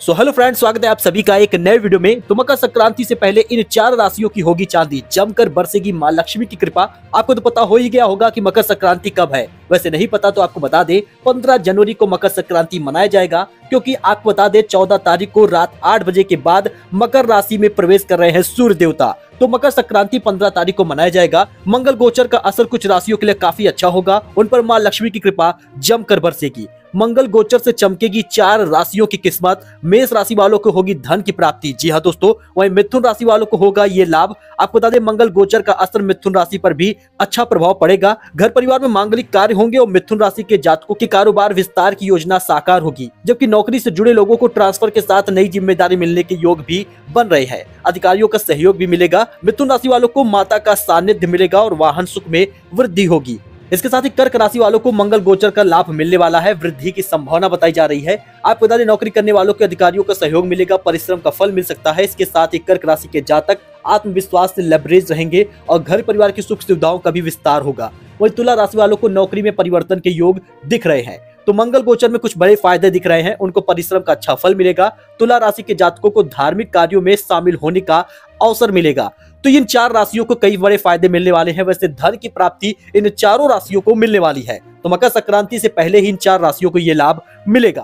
So hello friends स्वागत है आप सभी का एक नए वीडियो में। तो मकर संक्रांति से पहले इन चार राशियों की होगी चांदी। जमकर बरसेगी माँ लक्ष्मी की कृपा। आपको तो पता हो ही गया होगा कि मकर संक्रांति कब है। वैसे नहीं पता तो आपको बता दे 15 जनवरी को मकर संक्रांति मनाया जाएगा, क्योंकि आपको बता दे 14 तारीख को रात आठ बजे के बाद मकर राशि में प्रवेश कर रहे हैं सूर्य देवता। तो मकर संक्रांति 15 तारीख को मनाया जाएगा। मंगल गोचर का असर कुछ राशियों के लिए काफ़ी अच्छा होगा। उन पर माँ लक्ष्मी की कृपा जमकर बरसेगी। मंगल गोचर से चमकेगी चार राशियों की किस्मत। मेष राशि वालों को होगी धन की प्राप्ति। जी हाँ दोस्तों, वहीं मिथुन राशि वालों को होगा ये लाभ। आपको बता दें, मंगल गोचर का असर मिथुन राशि पर भी अच्छा प्रभाव पड़ेगा। घर परिवार में मांगलिक कार्य होंगे और मिथुन राशि के जातकों के कारोबार विस्तार की योजना साकार होगी। जबकि नौकरी से जुड़े लोगों को ट्रांसफ़र के साथ नई ज़िम्मेदारी मिलने के योग भी बन रहे हैं। अधिकारियों का सहयोग भी मिलेगा। मिथुन राशि वालों को माता का सानिध्य मिलेगा और वाहन सुख में वृद्धि होगी। इसके साथ ही कर्क राशि वालों को मंगल गोचर का लाभ मिलने वाला है। वृद्धि की संभावना बताई जा रही है। आप बता दें, नौकरी करने वालों के अधिकारियों का सहयोग मिलेगा, परिश्रम का फल मिल सकता है। इसके साथ ही कर्क राशि के जातक आत्मविश्वास से लेवरेज रहेंगे और घर परिवार की सुख सुविधाओं का भी विस्तार होगा। वही तुला राशि वालों को नौकरी में परिवर्तन के योग दिख रहे हैं। तो मंगल गोचर में कुछ बड़े फ़ायदे दिख रहे हैं। उनको परिश्रम का अच्छा फल मिलेगा। तुला राशि के जातकों को धार्मिक कार्यों में शामिल होने का अवसर मिलेगा। तो इन चार राशियों को कई बड़े फ़ायदे मिलने वाले हैं। वैसे धन की प्राप्ति इन चारों राशियों को मिलने वाली है। तो मकर संक्रांति से पहले ही इन चार राशियों को ये लाभ मिलेगा।